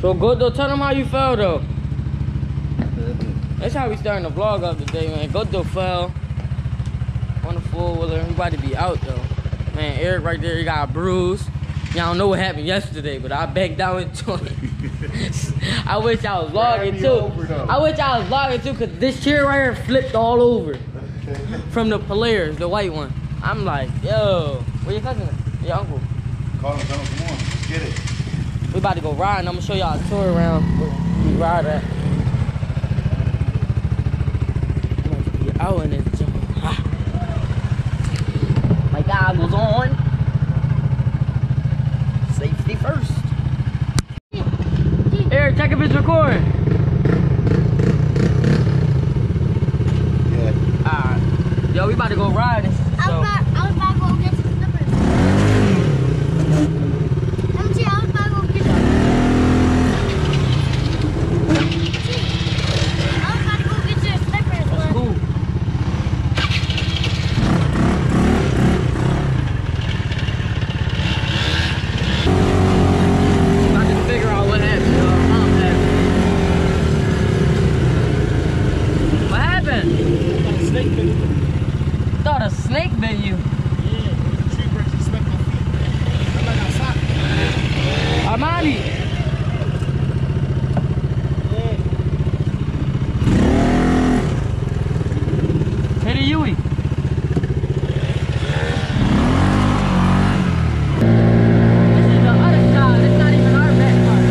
So go though, tell them how you felt though. That's how we starting the vlog up today, man. Go though fell on the four wheeler. We about to be out though. Man, Eric right there, he got a bruise. Y'all don't know what happened yesterday, but I backed down into it. I wish I was vlogging too. I wish I was vlogging too, cause this chair right here flipped all over from the Polaris, the white one. I'm like, yo, where your cousin? Your uncle. Call him, tell him, come on, let's get it. We about to go ride, and I'm gonna show y'all a tour around we ride at. I'm about. Ah. My goggles on. Safety first. Eric, check if it's recording. Yeah. Alright. Yo, we about to go ride. I was So, about, I was about to go get some slippers. Let me see, I was about to go get some. I was about to go get your slippers, that's but cool. About to figure out what happened, yo. Something happened. What happened? Thought a snake bit you. Armani. Hit a Yui. This is the other side. It's not even our back part.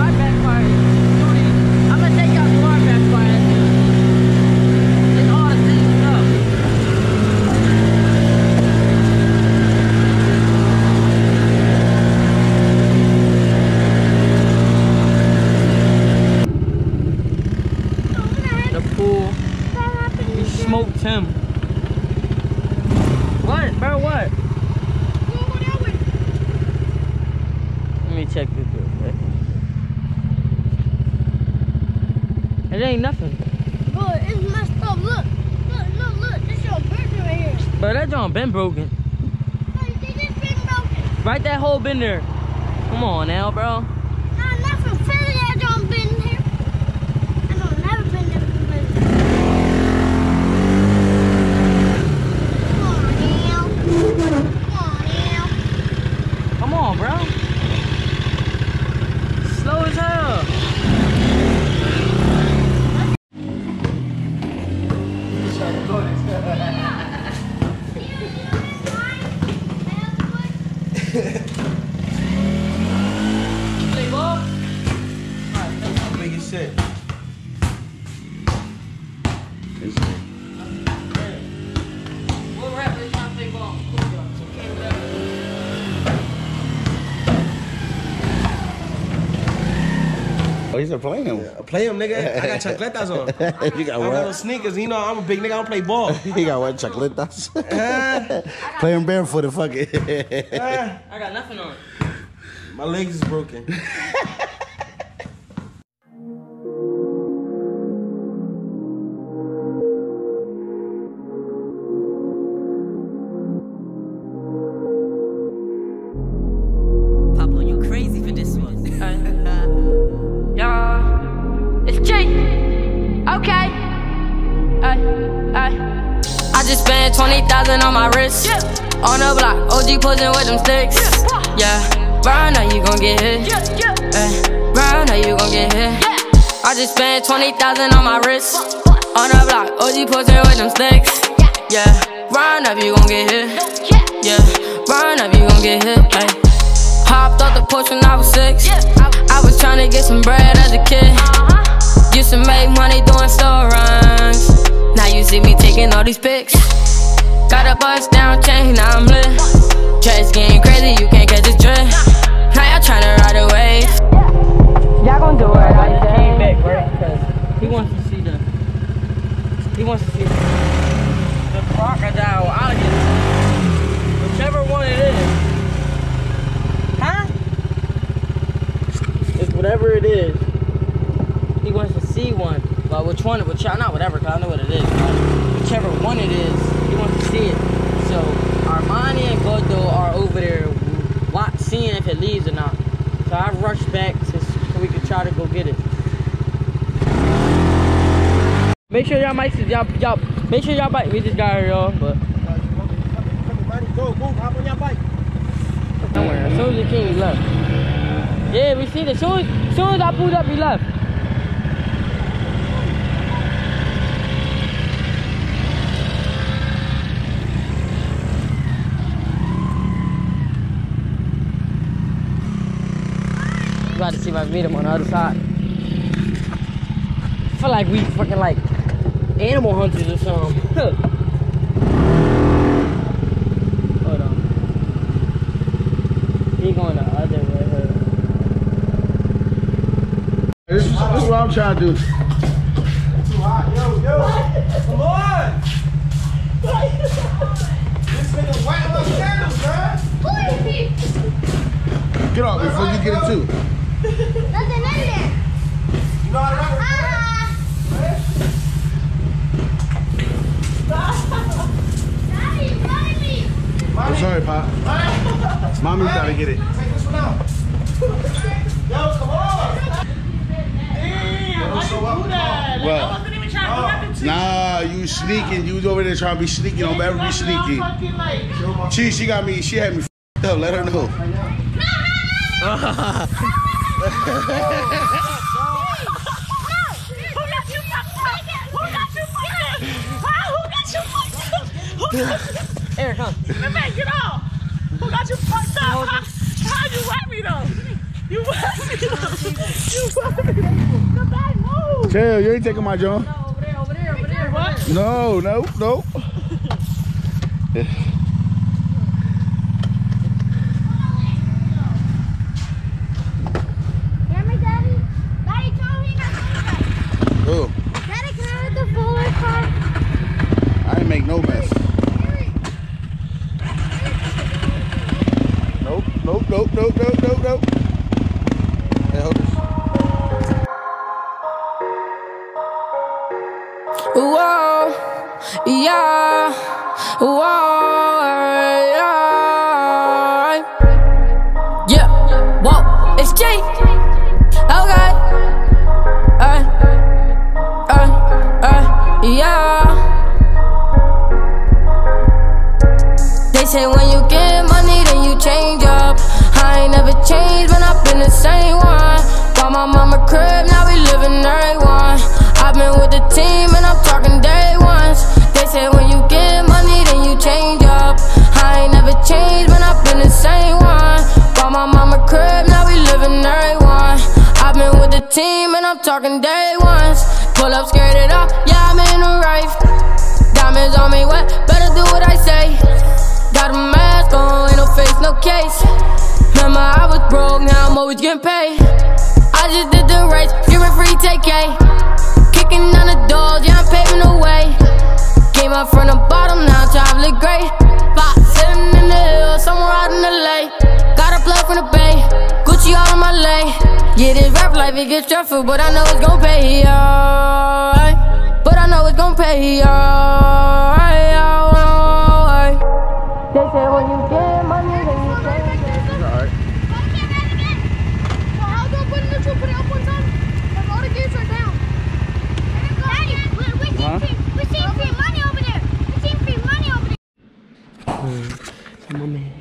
Our back part is don't even- I'm gonna take y'all to our back part. It's all the same stuff. The pool. We smoked him. What, bro? What? Let me check this real quick. It ain't nothing. Bro, it's messed up. Look, look, look, look. This your burger right here. Bro, that joint been broken. Just been broken. Right that hole been there. Come on now, bro. We'll wrap this time, play ball. Oh, he's a playing him. Play him, nigga. I got chocolatas on. you got I got no what? sneakers. You know, I'm a big nigga. I don't play ball. He got what? Chocolatas? Ah, Play him barefooted, fuck it. ah. I got nothing on. My legs is broken. I just spent 20,000 on my wrist. On the block, OG posing with them sticks. Yeah, bro, now you gon' get hit. Ay, bro, now you gon' get hit. I just spent 20,000 on my wrist. On the block, OG posing with them sticks. Yeah, run up, you gon' get hit. Yeah, run up, you gon' get hit. Ay. Hopped off the porch when I was six. I was tryna get some bread as a kid. Used to make money doing store runs. Now you see me taking all these pics. Got a bust down chain, now I'm lit. Chest getting crazy, you can't catch this drift. Now y'all tryna ride a wave. Y'all gon' do it. I just came back, right? Because he wants to see the. He wants to see the, the crocodile alligator. Whichever one it is. Huh? It's whatever it is. He wants to see one. Well, which one? Which not whatever, cause I know what it is. Whichever one it is, he wants to see it. So Armani and Godo are over there, watch, seeing if it leaves or not. So I rushed back to, so we could try to go get it. Make sure y'all mics, y'all, y'all, make sure y'all bike. We just got here, y'all, but somewhere. As soon as the king left. Yeah, we see. As soon as soon as I pulled up, he left. To see if I can meet him on the other side. I feel like we fucking like animal hunters or something. Hold on. Um, he going the other way. This is, what I'm trying to do. Too hot. Yo, yo. Come on. this nigga wet my sandals, man. Get off before you get it too. Nothing in there. You know how to rap? Uh-huh. Mommy. I'm sorry, Pop. Mommy's got to get it. Take this one out. Yo, come on. Damn, why you do that? Well, I wasn't even trying to do nothing to you. Nah, you sneaking. You was over there trying to be sneaky. Don't ever be sneaky. Fucking She, she got me. She had me f***ed up. Let her know. Eric, come. Get off! Who got you fucked up? How, how you wet me though? You wet me though. You wet me. The bag move. Chill, you ain't taking my John. Over there, over there, over there. What? No, no, no. Whoa, yeah, whoa, yeah, yeah, whoa, it's G. Okay, uh, uh, uh, yeah. They say when you get money, then you change up. I ain't never changed, man, I've been the same one. Bought my mama crib, now we living everyone. I've been with the team, and I'm talking day ones. They say when you get money, then you change up. I ain't never changed, man, I've been the same one. Bought my mama crib, now we living everyone. I've been with the team, and I'm talking day ones. Pull up, skirt it up, yeah, I'm in the rave. Diamonds on me what? better do what I say. Got a mask on, ain't no face, no case. Remember I was broke, now I'm always getting paid. I just did the race, me free take Kicking down the doors, yeah, I'm paving the way. Came up from the bottom, now time look great. Spot sitting in the hill, somewhere out in LA. Got a plug from the bay, Gucci all on my lay. Yeah, this rap life, it gets stressful, but I know it's gon' pay, alright. But I know it's gon' pay, alright. They say when you get money, then you change. Alright. Well, how about putting the two, put it up one time? Like, all the gears are down. Daddy, we, we see Huh? free, we see free money over there. We see free money over there. My man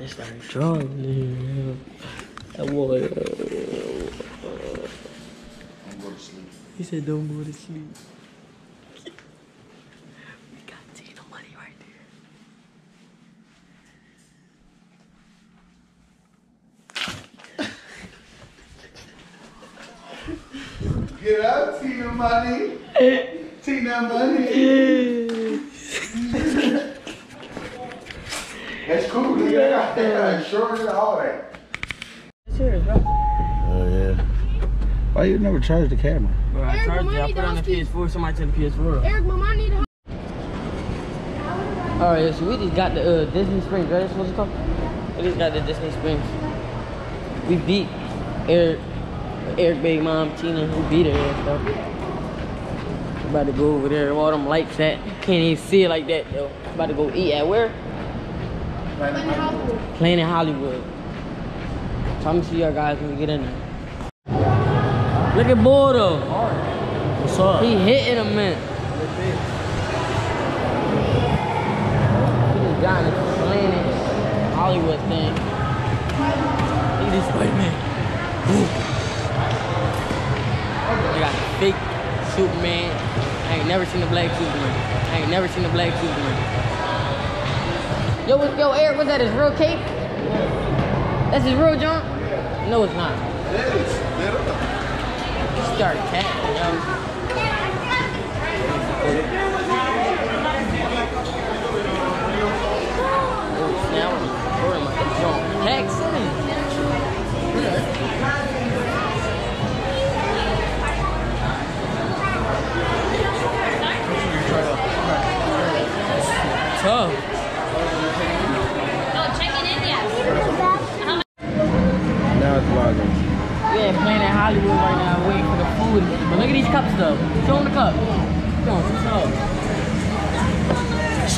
Eric about to start drawing. That boy. He said, "Don't go to sleep." we got Tina money right there. Get up, Tina Money. Tina Money. That's cool. Nigga. I got that insurance and all that. Serious, bro. Oh, yeah. Why you never charge the camera? Bro, I Eric, charged it. I put it on the. PS4. Somebody took the PS4. Eric, mama, I need a All right, so we just got the uh, Disney Springs, right? That's what it's called. We just got the Disney Springs. We beat Eric, Eric, Big Mom, Tina. We beat her and stuff. We about to go over there. All them lights at. Can't even see it like that though. About to go eat at where? Planet Hollywood. So I'm gonna see y'all guys when we get in there. Look at though. What's up? He hitting a man. He just got in the planet Hollywood thing. Look at this white man. They got the fake Superman. I ain't never seen a black Superman. I ain't never seen a black Superman. Yo, yo, Eric, what's that? His real cape? That's his real junk? No, it's not. Start cat, yo. Now.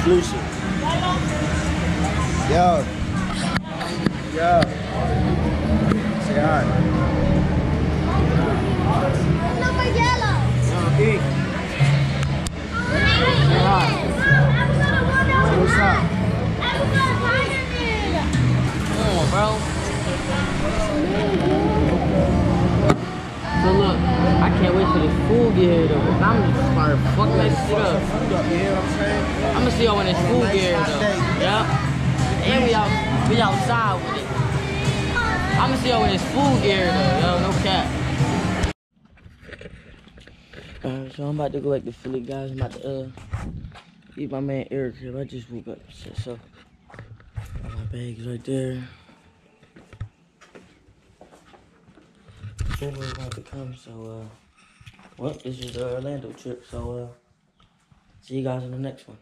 Exclusive. Yo. Yo. Say hi. Number yellow. What's up? Come on, bro. So look, For this food here though. I'm just start this shit up. You hear what I'm saying? I'm gonna see y'all when this food gear though. Yep. And we out, we outside with it. I'm gonna see y'all when this food gear though, yo. No cap. Alright, so I'm about to go back to Philly, guys. I'm about to uh eat my man Eric here. I just woke up, shit, so my bags right there. Uber about to come, so uh, well, this is the Orlando trip, so uh, see you guys in the next one.